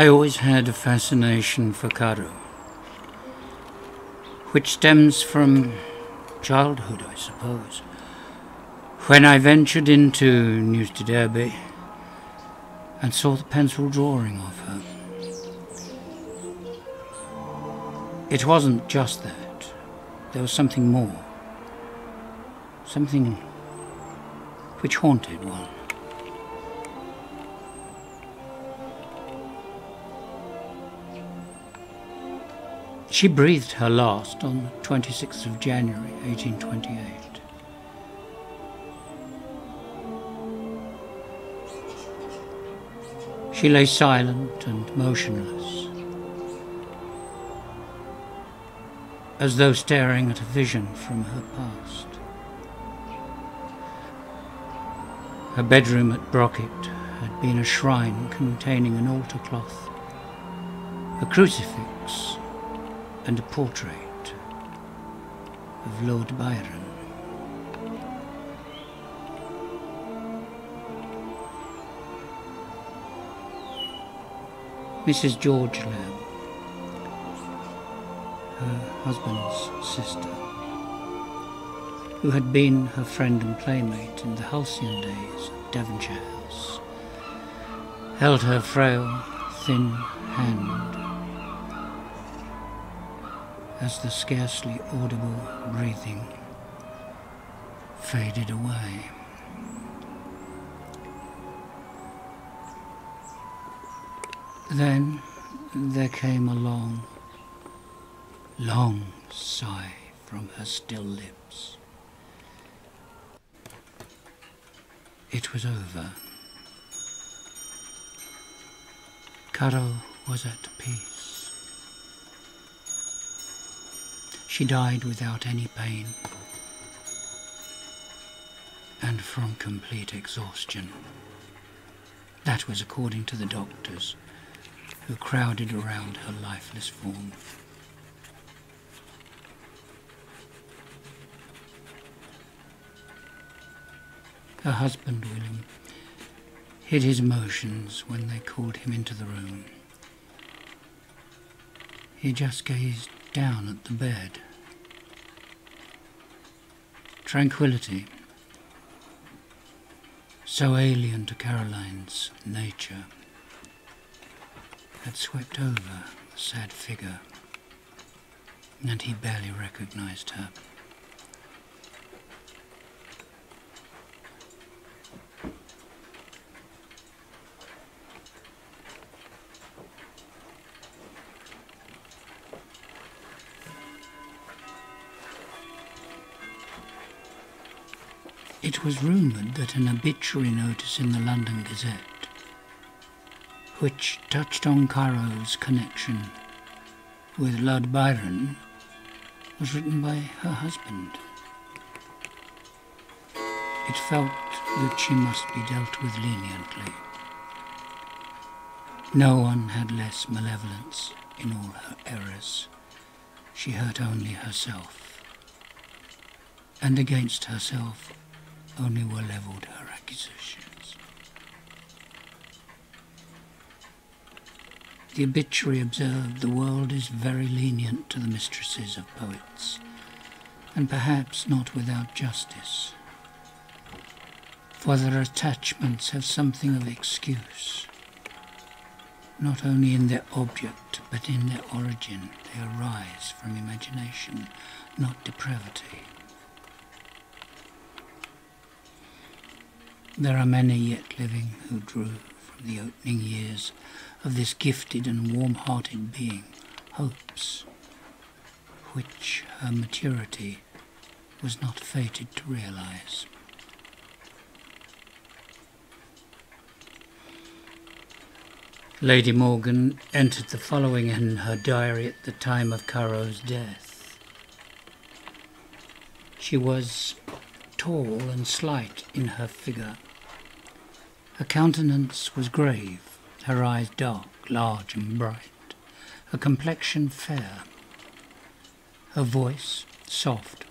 I always had a fascination for Caro, which stems from childhood, I suppose. When I ventured into Newstead and saw the pencil drawing of her. It wasn't just that. There was something more. Something which haunted one. She breathed her last on the 26th of January 1828. She lay silent and motionless, as though staring at a vision from her past. Her bedroom at Brocket had been a shrine containing an altar cloth, a crucifix, and a portrait of Lord Byron. Mrs. George Lamb, her husband's sister, who had been her friend and playmate in the halcyon days at Devonshire House, held her frail, thin hand as the scarcely audible breathing faded away. Then there came a long, long sigh from her still lips. It was over. Caro was at peace. She died without any pain and from complete exhaustion. That was according to the doctors who crowded around her lifeless form. Her husband, William, hid his emotions when they called him into the room. He just gazed down at the bed. Tranquility, so alien to Caroline's nature, had swept over the sad figure, and he barely recognized her. It was rumoured that an obituary notice in the London Gazette, which touched on Caro's connection with Lord Byron, was written by her husband. It felt that she must be dealt with leniently. No one had less malevolence in all her errors. She hurt only herself. And against herself only were levelled her accusations. The obituary observed the world is very lenient to the mistresses of poets, and perhaps not without justice for their attachments have something of excuse. Not only in their object, but in their origin, they arise from imagination, not depravity. There are many yet living who drew from the opening years of this gifted and warm-hearted being hopes which her maturity was not fated to realize. Lady Morgan entered the following in her diary at the time of Caro's death. She was tall and slight in her figure. Her countenance was grave, her eyes dark, large and bright, her complexion fair, her voice soft,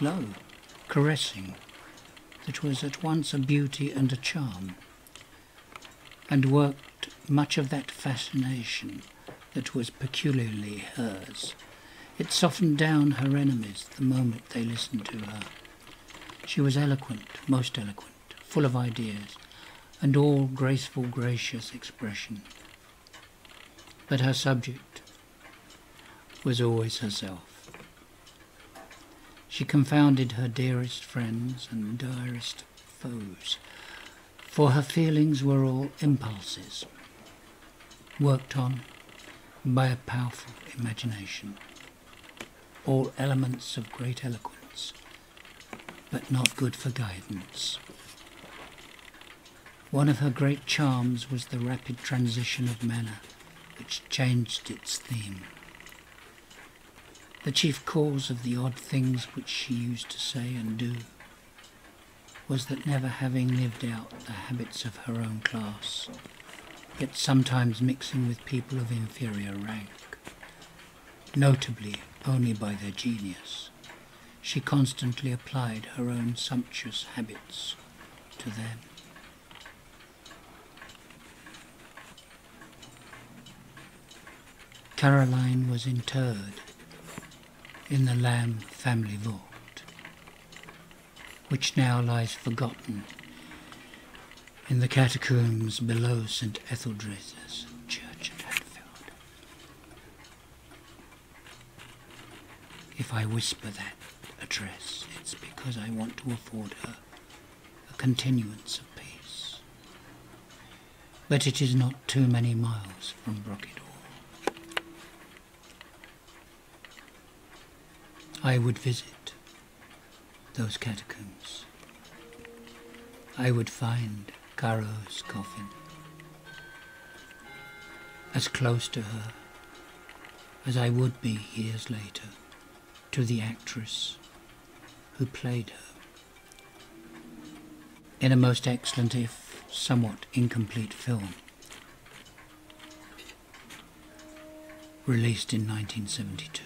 low, caressing, that was at once a beauty and a charm, and worked much of that fascination that was peculiarly hers. It softened down her enemies the moment they listened to her. She was eloquent, most eloquent, full of ideas, and all graceful, gracious expression. But her subject was always herself. She confounded her dearest friends and direst foes, for her feelings were all impulses worked on by a powerful imagination, all elements of great eloquence, but not good for guidance. One of her great charms was the rapid transition of manner which changed its theme. The chief cause of the odd things which she used to say and do was that never having lived out the habits of her own class, yet sometimes mixing with people of inferior rank, notably only by their genius. She constantly applied her own sumptuous habits to them. Caroline was interred in the Lamb family vault, which now lies forgotten in the catacombs below St. Etheldreda's church at Hatfield. If I whisper that address, it's because I want to afford her a continuance of peace. But it is not too many miles from Brocket. I would visit those catacombs. I would find Caro's coffin. As close to her as I would be years later to the actress who played her in a most excellent if somewhat incomplete film released in 1972.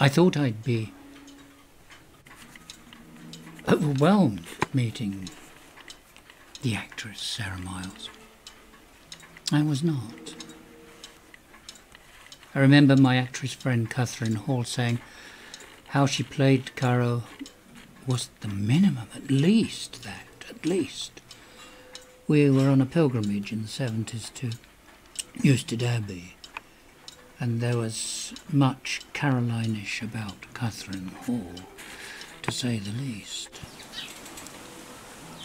I thought I'd be overwhelmed meeting the actress Sarah Miles. I was not. I remember my actress friend Catherine Hall saying how she played Caro was the minimum, at least that, at least. We were on a pilgrimage in the 70s to Newstead Abbey, and there was much Carolinish about Catherine Hall to say the least.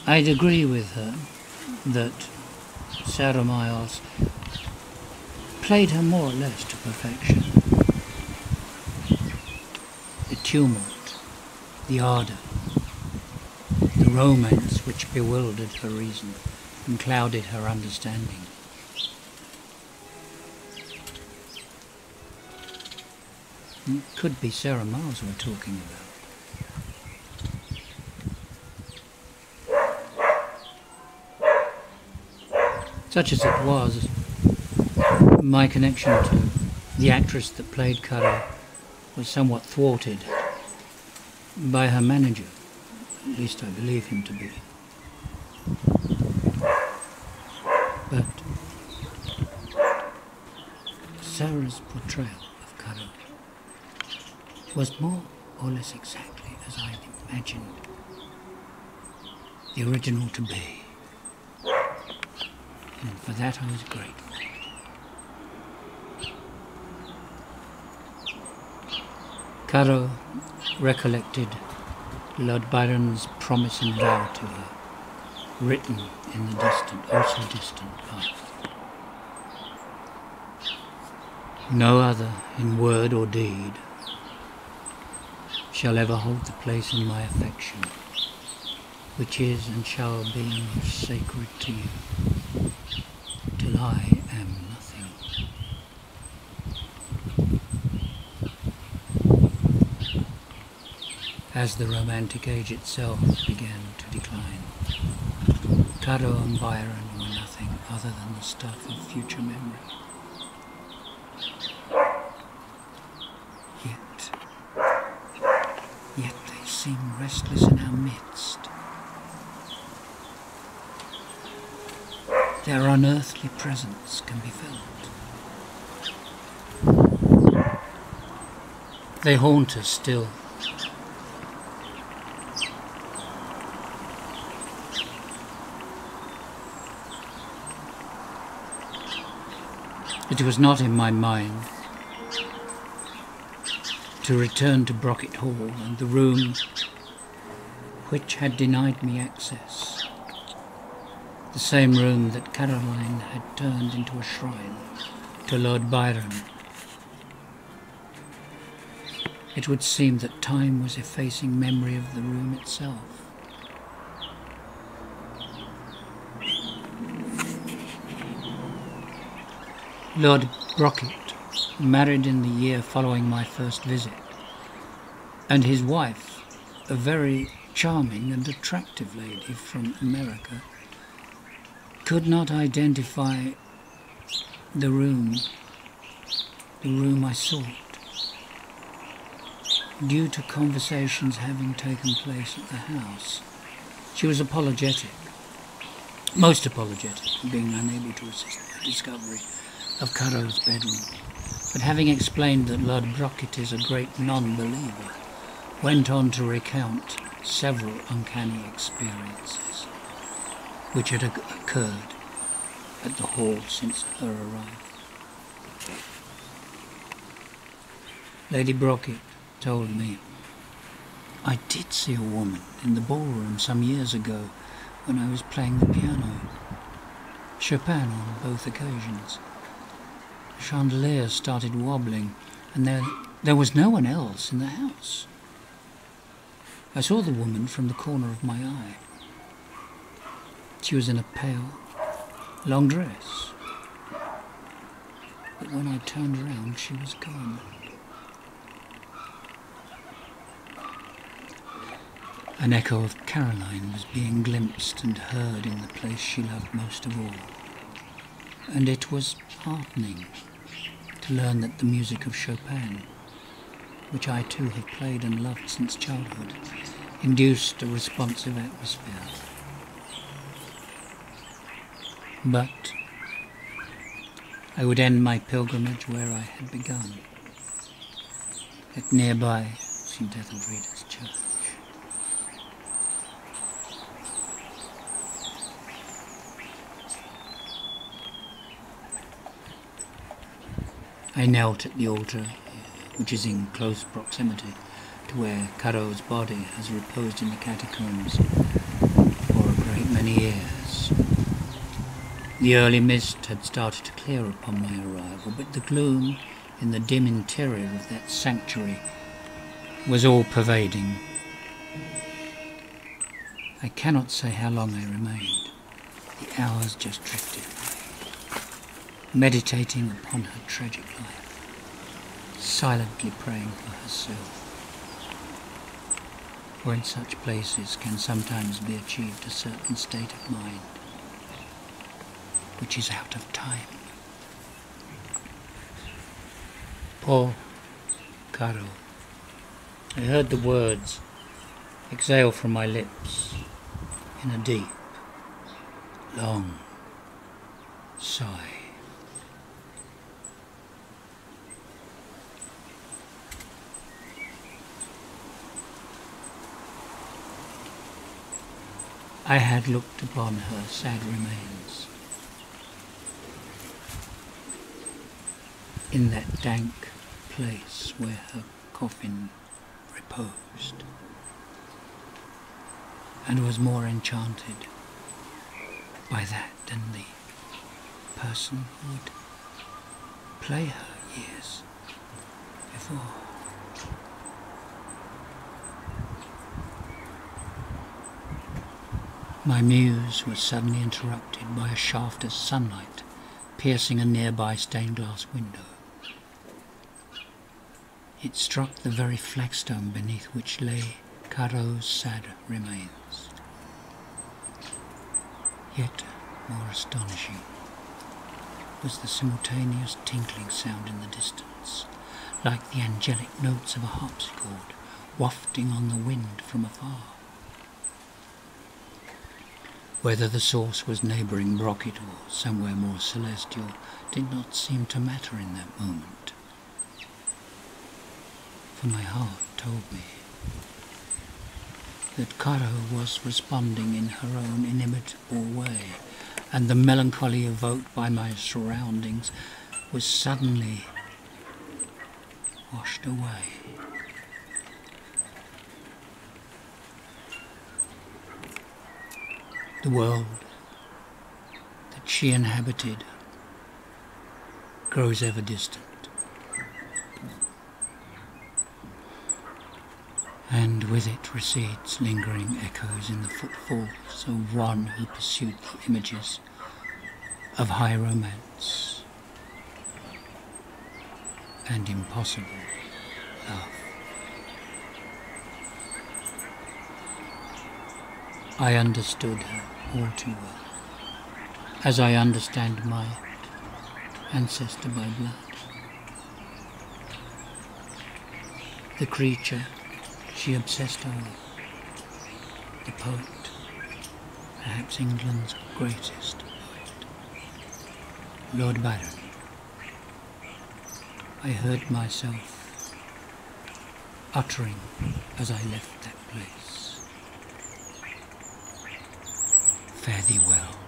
I'd agree with her that Sarah Miles played her more or less to perfection. The tumult, the ardour, the romance which bewildered her reason and clouded her understanding. It could be Sarah Miles we're talking about. Such as it was, my connection to the actress that played Caro was somewhat thwarted by her manager. At least I believe him to be. But Sarah's portrayal of Caro was more or less exactly as I'd imagined the original to be. And for that I was grateful. Caro recollected Lord Byron's promise and vow to her, written in the distant, also distant past. No other, in word or deed, shall ever hold the place in my affection, which is and shall be sacred to you, till I am nothing. As the Romantic age itself began to decline, Caro and Byron were nothing other than the stuff of future memory. Yet, yet they seem restless in our midst. Their unearthly presence can be felt. They haunt us still. It was not in my mind to return to Brocket Hall and the room which had denied me access. The same room that Caroline had turned into a shrine to Lord Byron. It would seem that time was effacing memory of the room itself. Lord Brocket, married in the year following my first visit, and his wife, a very charming and attractive lady from America, could not identify the room, the room I sought, due to conversations having taken place at the house. She was apologetic, most apologetic for being unable to assist the discovery of Caro's bedroom, but having explained that Lord Brocket is a great non-believer, went on to recount several uncanny experiences which had occurred at the hall since her arrival. Lady Brocket told me, I did see a woman in the ballroom some years ago when I was playing the piano. Chopin on both occasions. Chandelier started wobbling, and there, there was no one else in the house. I saw the woman from the corner of my eye. She was in a pale, long dress. But when I turned around, she was gone. An echo of Caroline was being glimpsed and heard in the place she loved most of all. And it was heartening to learn that the music of Chopin, which I too have played and loved since childhood, induced a responsive atmosphere. But I would end my pilgrimage where I had begun, at nearby St. Etheldreda's Church. I knelt at the altar, which is in close proximity to where Caro's body has reposed in the catacombs for a great many years. The early mist had started to clear upon my arrival, but the gloom in the dim interior of that sanctuary was all pervading. I cannot say how long I remained. The hours just drifted meditating upon her tragic life, silently praying for herself. For in such places can sometimes be achieved a certain state of mind, which is out of time. Poor Caro. I heard the words exhale from my lips in a deep, long sigh. I had looked upon her sad remains in that dank place where her coffin reposed and was more enchanted by that than the person who would play her years before. My muse was suddenly interrupted by a shaft of sunlight piercing a nearby stained glass window. It struck the very flagstone beneath which lay Caro's sad remains. Yet more astonishing was the simultaneous tinkling sound in the distance, like the angelic notes of a harpsichord wafting on the wind from afar. Whether the source was neighbouring Brocket or somewhere more celestial did not seem to matter in that moment for my heart told me that Caro was responding in her own inimitable way, and the melancholy evoked by my surroundings was suddenly washed away. The world that she inhabited grows ever distant. and with it recedes lingering echoes in the footfalls of one who pursued the images of high romance and impossible love. I understood her all too well, as I understand my ancestor by blood. The creature she obsessed over the poet, perhaps England's greatest poet, Lord Byron. I heard myself uttering as I left that place. Fare thee well,